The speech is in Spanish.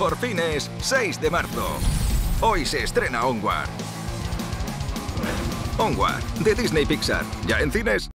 Por fin es 6 de marzo. Hoy se estrena Onward. Onward, de Disney Pixar. Ya en cines.